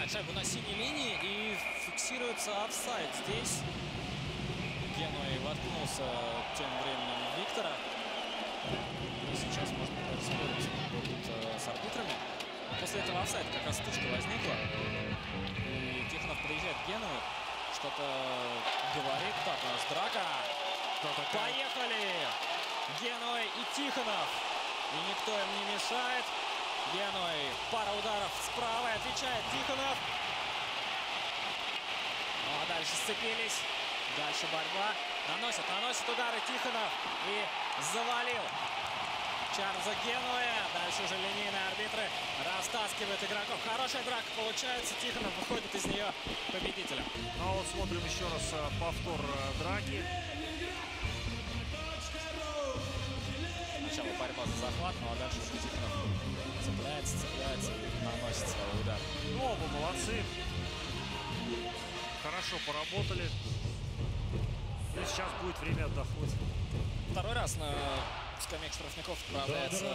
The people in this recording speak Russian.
Принимает шайбу на синей линии и фиксируется офсайд здесь. Генуэй воткнулся тем временем Виктора. И сейчас можно спорить будут э, с арбитрами. После этого офсайд как раз стычка возникла. И Тихонов подъезжает к Генуэ. Что-то говорит. Так, у нас драка. Поехали! Генуэй и Тихонов. И никто им не мешает. Генуэй. Пара ударов справа. Отвечает Тихонов. Ну а дальше сцепились. Дальше борьба. Наносит, наносит удары Тихонов. И завалил Чарльза Генуэ. Дальше уже линейные арбитры растаскивают игроков. Хорошая драка получается. Тихонов выходит из нее победителем. Ну а вот смотрим еще раз э, повтор э, драки. Сначала борьба за захват, ну а дальше Тихонов и наносит свой удар. Ну, оба молодцы. Хорошо поработали. И сейчас будет время отдохнуть. Второй раз на скамейке штрафников отправляется